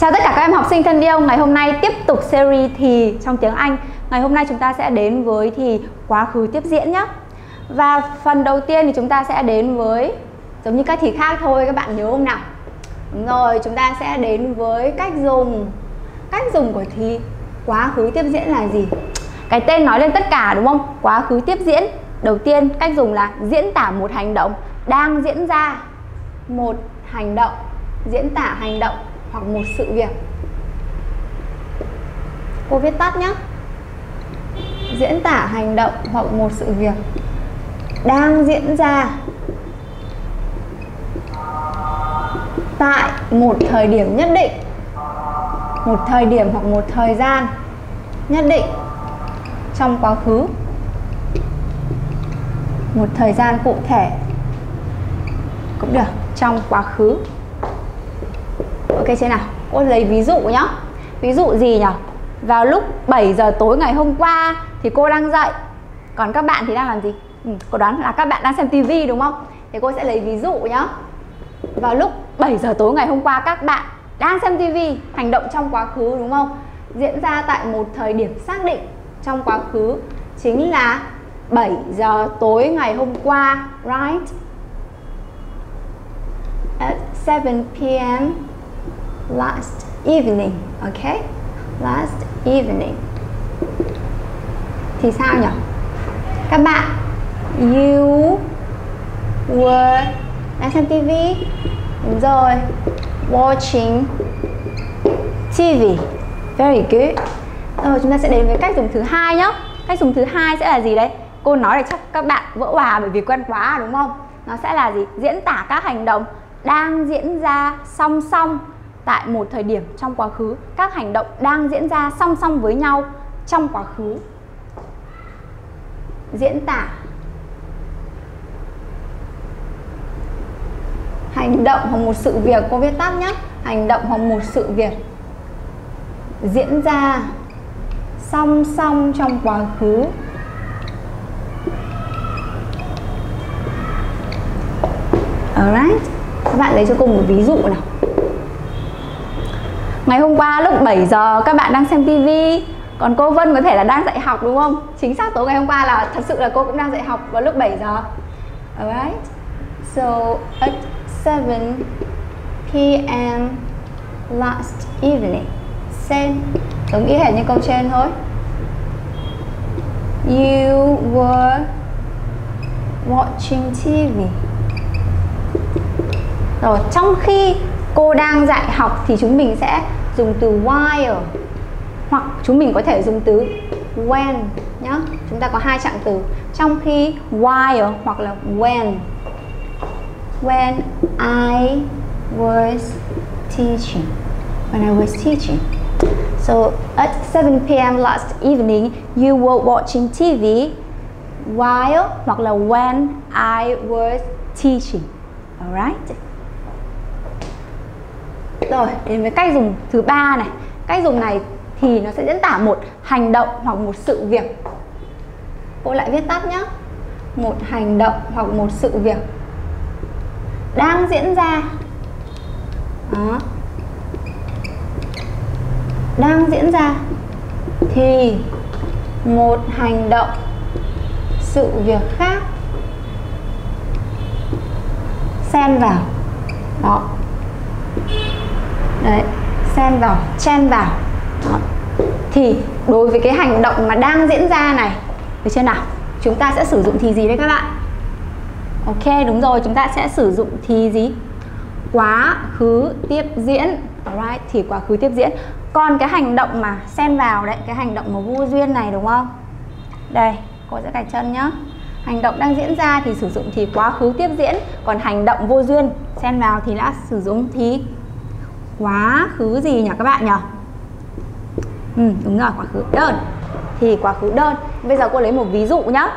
Chào tất cả các em học sinh thân yêu, ngày hôm nay tiếp tục series thì trong tiếng Anh. Ngày hôm nay chúng ta sẽ đến với thì quá khứ tiếp diễn nhé Và phần đầu tiên thì chúng ta sẽ đến với giống như các thì khác thôi các bạn nhớ không nào? Đúng rồi, chúng ta sẽ đến với cách dùng Cách dùng của thì quá khứ tiếp diễn là gì? Cái tên nói lên tất cả đúng không? Quá khứ tiếp diễn. Đầu tiên cách dùng là diễn tả một hành động đang diễn ra. Một hành động diễn tả hành động hoặc một sự việc. Cô viết tắt nhé. Diễn tả hành động hoặc một sự việc đang diễn ra tại một thời điểm nhất định, một thời điểm hoặc một thời gian nhất định trong quá khứ, một thời gian cụ thể cũng được, trong quá khứ ok chưa nào? Cô lấy ví dụ nhá. Ví dụ gì nhỉ vào lúc 7 giờ tối ngày hôm qua thì cô đang dậy. Còn các bạn thì đang làm gì? Ừ, cô đoán là các bạn đang xem tivi đúng không? Thì cô sẽ lấy ví dụ nhá. Vào lúc 7 giờ tối ngày hôm qua các bạn đang xem tivi hành động trong quá khứ đúng không? Diễn ra tại một thời điểm xác định trong quá khứ chính là 7 giờ tối ngày hôm qua right? At 7 p.m last evening okay last evening. Thì sao nhỉ? Các bạn, you were, đang xem TV đúng rồi, watching TV very good. Rồi, chúng ta sẽ đến với cách dùng thứ hai nhé cách dùng thứ hai sẽ là gì đấy cô nói để chắc các bạn vỡ hòa bởi vì quen quá, đúng không? Nó sẽ là gì? Diễn tả các hành động đang diễn ra song song tại một thời điểm trong quá khứ, các hành động đang diễn ra song song với nhau trong quá khứ. Diễn tả. Hành động hoặc một sự việc, cô viết tắt nhé. Hành động hoặc một sự việc diễn ra song song trong quá khứ. Alright. Các bạn lấy cho cô một ví dụ nào. Ngày hôm qua lúc 7 giờ, các bạn đang xem tivi Còn cô Vân có thể là đang dạy học đúng không? Chính xác tối ngày hôm qua là thật sự là cô cũng đang dạy học vào lúc 7 giờ. Alright. So, at 7 p.m. last evening. Same Giống ý hệt như câu trên thôi. You were watching TV Rồi, trong khi cô đang dạy học thì chúng mình sẽ dùng từ while, hoặc chúng mình có thể dùng từ when nhá. Chúng ta có hai trạng từ. Trong khi while hoặc là when. When I was teaching. When I was teaching. So, at 7 p.m. last evening, you were watching TV while, hoặc là when I was teaching. Alright? Rồi, đến với cách dùng thứ ba này. Cách dùng này thì nó sẽ diễn tả một hành động hoặc một sự việc. Cô lại viết tắt nhé. Một hành động hoặc một sự việc đang diễn ra. Đó. Đang diễn ra thì một hành động sự việc khác xen vào đó đấy, xen vào, chen vào. Đó. thì đối với cái hành động mà đang diễn ra này, được chưa nào? Chúng ta sẽ sử dụng thì gì đấy các bạn? Ok, đúng rồi, chúng ta sẽ sử dụng thì gì? Quá khứ tiếp diễn. Alright, thì quá khứ tiếp diễn. Còn cái hành động mà xen vào đấy, cái hành động mà vô duyên này, đúng không? Đây, cô sẽ gạch chân nhá. Hành động đang diễn ra thì sử dụng thì quá khứ tiếp diễn. Còn hành động vô duyên, xen vào thì đã sử dụng thì quá khứ gì nhỉ các bạn nhỉ? Ừ, đúng rồi quá khứ đơn. Thì quá khứ đơn. Bây giờ cô lấy một ví dụ nhá.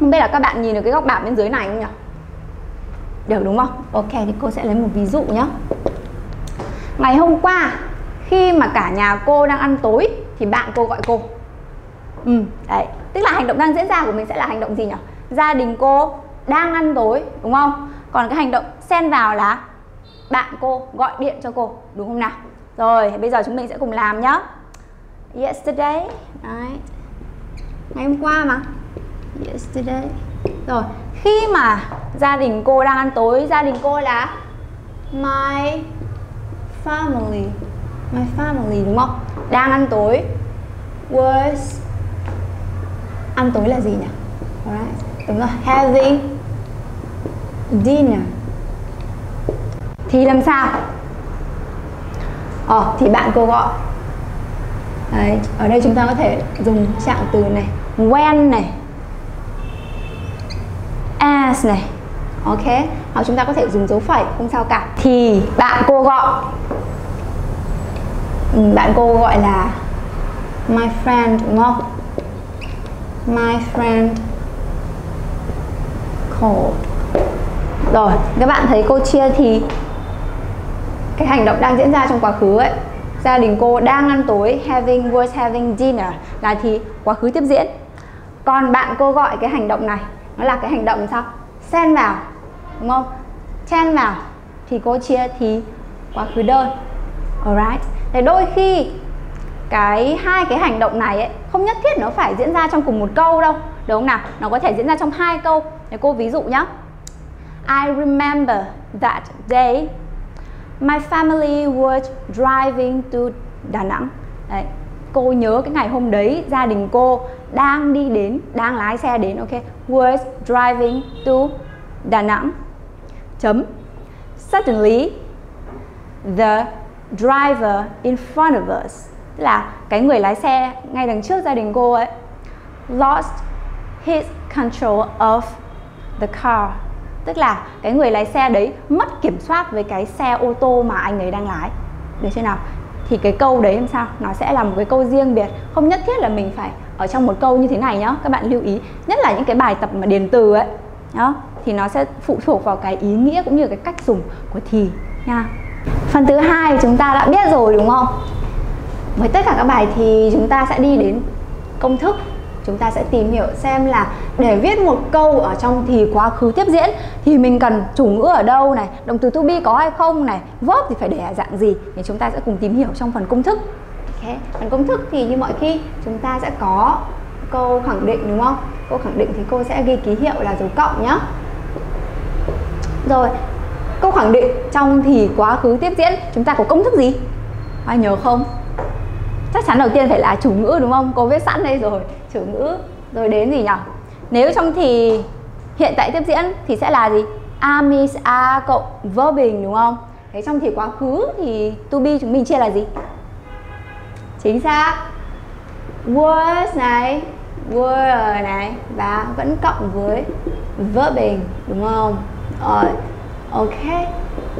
Không biết là các bạn nhìn được cái góc bảng bên dưới này không nhỉ? Được đúng không? Ok thì cô sẽ lấy một ví dụ nhá. Ngày hôm qua khi mà cả nhà cô đang ăn tối thì bạn cô gọi cô. Ừ đấy. Tức là hành động đang diễn ra của mình sẽ là hành động gì nhỉ? Gia đình cô đang ăn tối đúng không? Còn cái hành động xen vào là bạn cô, gọi điện cho cô, đúng không nào? Rồi, bây giờ chúng mình sẽ cùng làm nhá. Yesterday, Đấy. ngày hôm qua mà. Yesterday. Rồi, khi mà gia đình cô đang ăn tối, gia đình cô là my family. My family, đúng không? Đang ăn tối. Was, ăn tối là gì nhỉ? Alright. đúng rồi, having dinner thì làm sao? Ờ thì bạn cô gọi. Đấy, ở đây chúng ta có thể dùng trạng từ này. When này. As này. Ok hoặc chúng ta có thể dùng dấu phẩy không sao cả. Thì bạn cô gọi. Ừ, bạn cô gọi là my friend đúng không? My friend called. Rồi các bạn thấy cô chia thì cái hành động đang diễn ra trong quá khứ ấy. Gia đình cô đang ăn tối having was having dinner là thì quá khứ tiếp diễn. Còn bạn cô gọi cái hành động này nó là cái hành động sao? Xen vào đúng không? Chen vào thì cô chia thì quá khứ đơn. Alright. Thì đôi khi cái hai cái hành động này ấy, không nhất thiết nó phải diễn ra trong cùng một câu đâu đúng không nào? Nó có thể diễn ra trong hai câu. Để cô ví dụ nhá. I remember that day my family was driving to Đà Nẵng. Đấy, cô nhớ cái ngày hôm đấy gia đình cô đang đi đến, đang lái xe đến, ok? Was driving to Đà Nẵng. Chấm. Suddenly, the driver in front of us, tức là cái người lái xe ngay đằng trước gia đình cô ấy, lost his control of the car tức là cái người lái xe đấy mất kiểm soát với cái xe ô tô mà anh ấy đang lái. Được chưa nào? Thì cái câu đấy làm sao? Nó sẽ là một cái câu riêng biệt. Không nhất thiết là mình phải ở trong một câu như thế này nhá. Các bạn lưu ý. Nhất là những cái bài tập mà điền từ ấy đó thì nó sẽ phụ thuộc vào cái ý nghĩa cũng như cái cách dùng của thì, nha. Phần thứ hai chúng ta đã biết rồi, đúng không? Với tất cả các bài thì chúng ta sẽ đi đến công thức chúng ta sẽ tìm hiểu xem là để viết một câu ở trong thì quá khứ tiếp diễn thì mình cần chủ ngữ ở đâu này, động từ to be có hay không này, verb thì phải để ở dạng gì thì chúng ta sẽ cùng tìm hiểu trong phần công thức. Okay. phần công thức thì như mọi khi chúng ta sẽ có câu khẳng định đúng không? Câu khẳng định thì cô sẽ ghi ký hiệu là dấu cộng nhá. Rồi, câu khẳng định trong thì quá khứ tiếp diễn, chúng ta có công thức gì? Ai nhớ không? Chắc chắn đầu tiên phải là chủ ngữ đúng không? Cô viết sẵn đây rồi. Chủ ngữ. Rồi đến gì nhỉ? Nếu trong thì hiện tại tiếp diễn thì sẽ là gì? Am is a cộng verb bình đúng không? Thế trong thì quá khứ thì to be chúng mình chia là gì? Chính xác. Was này were này và vẫn cộng với verb bình đúng không? Rồi, ok.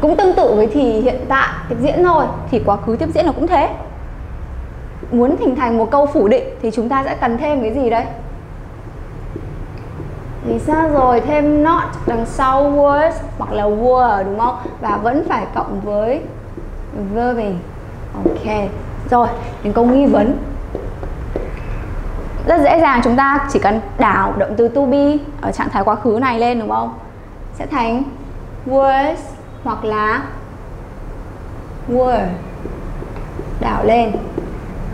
Cũng tương tự với thì hiện tại tiếp diễn thôi. Thì quá khứ tiếp diễn là cũng thế muốn hình thành một câu phủ định thì chúng ta sẽ cần thêm cái gì đây thì sao rồi? Thêm not đằng sau was hoặc là were, đúng không? Và vẫn phải cộng với verbing ok. Rồi, đến câu nghi vấn. Rất dễ dàng, chúng ta chỉ cần đảo động từ to be ở trạng thái quá khứ này lên, đúng không? Sẽ thành was hoặc là were. Đảo lên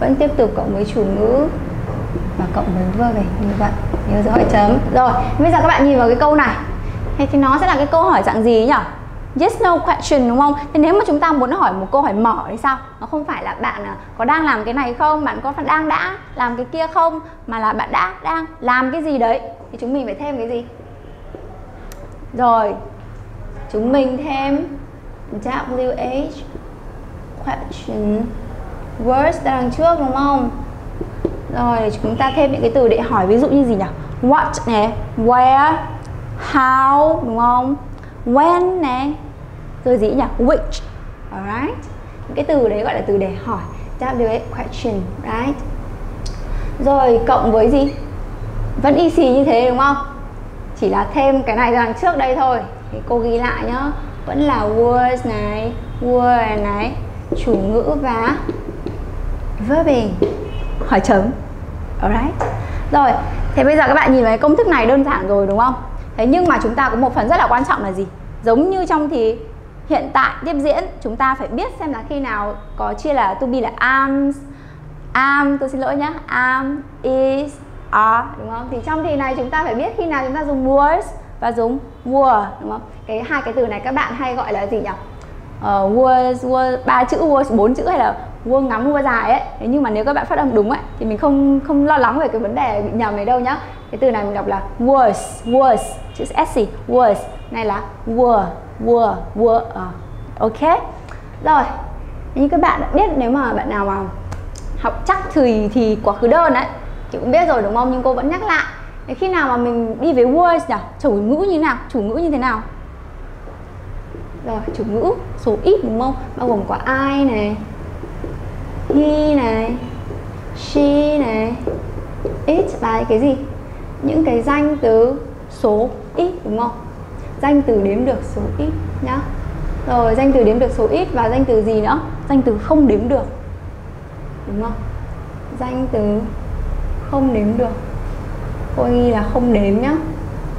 vẫn tiếp tục cộng với chủ ngữ và cộng với verb này như vậy. Nhớ dấu hỏi chấm. Rồi, bây giờ các bạn nhìn vào cái câu này. Thì nó sẽ là cái câu hỏi dạng gì nhỉ yes, no question, đúng không? Thế nếu mà chúng ta muốn hỏi một câu hỏi mở thì sao? Nó không phải là bạn à, có đang làm cái này không? Bạn có đang đã làm cái kia không? Mà là bạn đã đang làm cái gì đấy? Thì chúng mình phải thêm cái gì? Rồi, chúng mình thêm WH question words đằng trước đúng không? Rồi, chúng ta thêm những cái từ để hỏi ví dụ như gì nhỉ? What nè, where, how đúng không? When nè rồi gì nhỉ? Which, alright. Những cái từ đấy gọi là từ để hỏi. W question, right? Rồi, cộng với gì? Vẫn y xì như thế đúng không? Chỉ là thêm cái này đằng trước đây thôi. Thì cô ghi lại nhá. Vẫn là words này word này. Chủ ngữ và verbing hỏi chấm. Alright. Rồi thế bây giờ các bạn nhìn thấy công thức này đơn giản rồi đúng không? Thế nhưng mà chúng ta có một phần rất là quan trọng là gì? Giống như trong thì hiện tại tiếp diễn chúng ta phải biết xem là khi nào có chia là to be là am am tôi xin lỗi nhé am is are đúng không? Thì trong thì này chúng ta phải biết khi nào chúng ta dùng was và dùng were đúng không? Cái hai cái từ này các bạn hay gọi là gì nhỉ? Uh, was was ba chữ was bốn chữ hay là word ngắn word dài ấy. Thế nhưng mà nếu các bạn phát âm đúng ấy thì mình không không lo lắng về cái vấn đề bị nhầm này đâu nhá. Cái từ này mình đọc là was was chữ s was này là were were were uh, ok. Rồi như các bạn đã biết nếu mà bạn nào mà học chắc thì thì quá khứ đơn đấy chị cũng biết rồi đúng không? Nhưng cô vẫn nhắc lại. Thế khi nào mà mình đi với words nhỉ? Chủ ngữ như thế nào? Chủ ngữ như thế nào? Rồi chủ ngữ số ít đúng không? Bao gồm có ai này he này, she này, it và cái gì? Những cái danh từ số ít, đúng không? Danh từ đếm được số ít nhá. Rồi, danh từ đếm được số ít và danh từ gì nữa? Danh từ không đếm được, đúng không? Danh từ không đếm được. Cô ghi là không đếm nhá.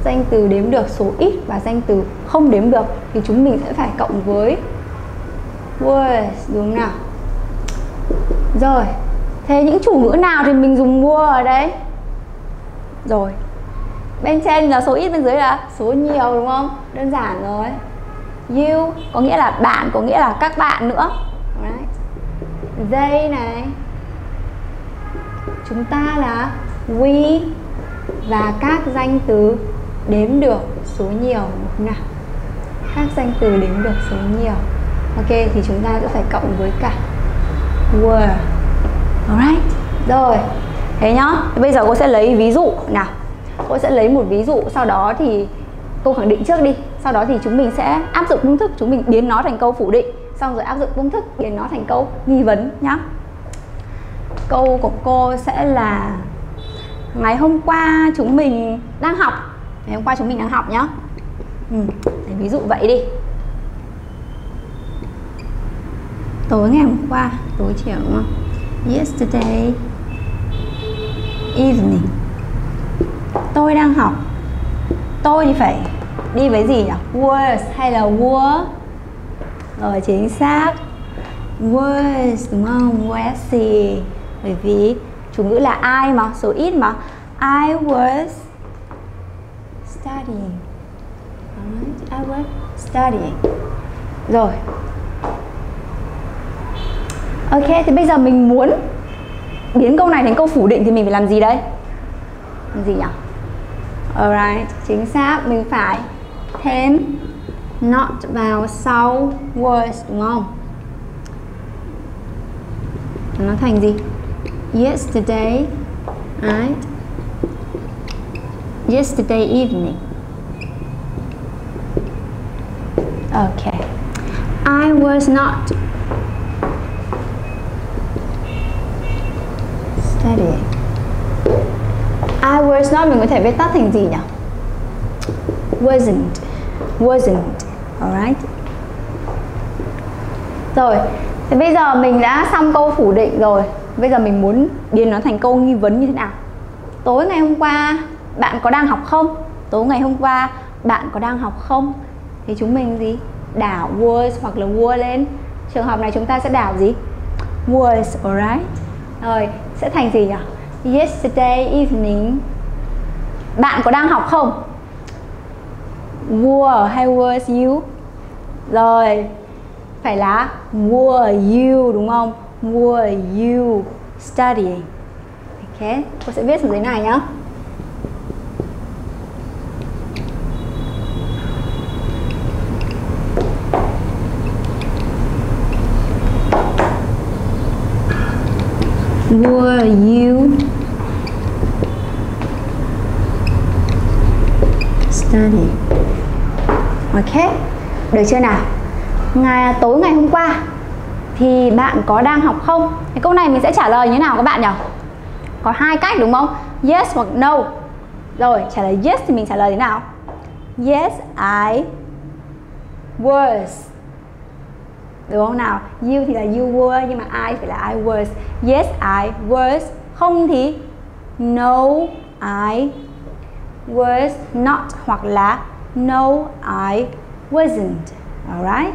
Danh từ đếm được số ít và danh từ không đếm được thì chúng mình sẽ phải cộng với words, đúng nào? Rồi, thế những chủ ngữ nào thì mình dùng mua ở đây rồi, bên trên là số ít, bên dưới là số nhiều, đúng không? Đơn giản rồi. You, có nghĩa là bạn, có nghĩa là các bạn nữa. Right. they này. Chúng ta là we và các danh từ đếm được số nhiều, đúng nào? Các danh từ đếm được số nhiều. Ok, thì chúng ta sẽ phải cộng với cả were alright. Rồi. Thế nhá. Bây giờ cô sẽ lấy ví dụ. Nào. Cô sẽ lấy một ví dụ. Sau đó thì cô khẳng định trước đi. Sau đó thì chúng mình sẽ áp dụng công thức. Chúng mình biến nó thành câu phủ định. Xong rồi áp dụng công thức biến nó thành câu nghi vấn nhá. Câu của cô sẽ là ngày hôm qua chúng mình đang học. Ngày hôm qua chúng mình đang học nhá. Ừ, ví dụ vậy đi. Tối ngày hôm qua, tối chiều, đúng không? Yesterday evening. Tôi đang học. Tôi thì phải đi với gì nhỉ? Was hay là were rồi, chính xác. Was đúng không? Was gì bởi vì chủ ngữ là ai mà, số ít mà. I was studying. I was studying. Rồi Ok, thì bây giờ mình muốn biến câu này thành câu phủ định thì mình phải làm gì đây? Làm gì nhỉ? Alright, chính xác, mình phải thêm not vào sau was đúng không? Nó thành gì? Yesterday, right? Yesterday evening. Okay. I was not studying. I was not mình có thể viết tắt thành gì nhỉ? Wasn't. Wasn't. Alright. Rồi, thì bây giờ mình đã xong câu phủ định rồi. Bây giờ mình muốn biến nó thành câu nghi vấn như thế nào? Tối ngày hôm qua bạn có đang học không? Tối ngày hôm qua bạn có đang học không? Thì chúng mình gì? Đảo was hoặc là were lên. Trường hợp này chúng ta sẽ đảo gì? Was, alright. Rồi, sẽ thành gì nhỉ? Yesterday evening Bạn có đang học không? Were hay was you? Rồi Phải là Were you đúng không? Were you studying? Ok, cô sẽ viết xuống dưới này nhá were you? Studying ok, được chưa nào? Ngày à, tối ngày hôm qua thì bạn có đang học không? Cái câu này mình sẽ trả lời như thế nào các bạn nhỉ? Có hai cách đúng không? Yes hoặc no. Rồi, trả lời yes thì mình trả lời thế nào? Yes, I was đúng không nào? You thì là you were, nhưng mà I phải là I was. Yes, I was. Không thì no, I was not, hoặc là no, I wasn't. Alright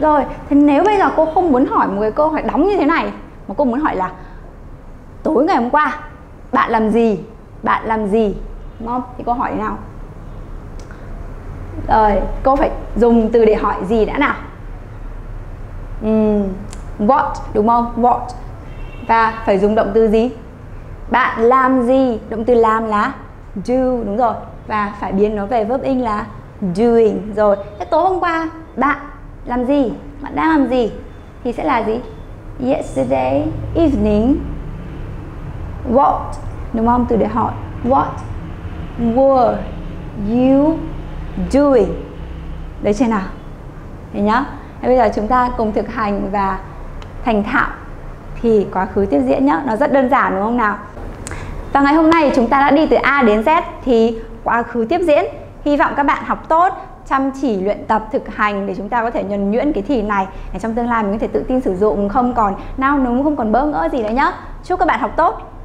rồi, thế nếu bây giờ cô không muốn hỏi một cái câu hỏi đóng như thế này, mà cô muốn hỏi là tối ngày hôm qua bạn làm gì? Bạn làm gì? Đúng không? Thì cô hỏi thế nào? Rồi, cô phải dùng từ để hỏi gì đã nào? Um, what đúng không? What. Và phải dùng động từ gì? Bạn làm gì? Động từ làm là do đúng rồi. Và phải biến nó về verb in là doing. Rồi thế tối hôm qua bạn làm gì? Bạn đang làm gì? Thì sẽ là gì? Yesterday evening. What đúng không? Từ để hỏi what were you doing? Đấy trên nào? Thế nhá thế bây giờ chúng ta cùng thực hành và thành thạo thì quá khứ tiếp diễn nhá. Nó rất đơn giản, đúng không nào? Và ngày hôm nay chúng ta đã đi từ A đến Z thì quá khứ tiếp diễn. Hy vọng các bạn học tốt, chăm chỉ luyện tập, thực hành để chúng ta có thể nhuần nhuyễn cái thì này. Để trong tương lai mình có thể tự tin sử dụng, không còn nao núng, không còn bỡ ngỡ gì nữa nhá. Chúc các bạn học tốt.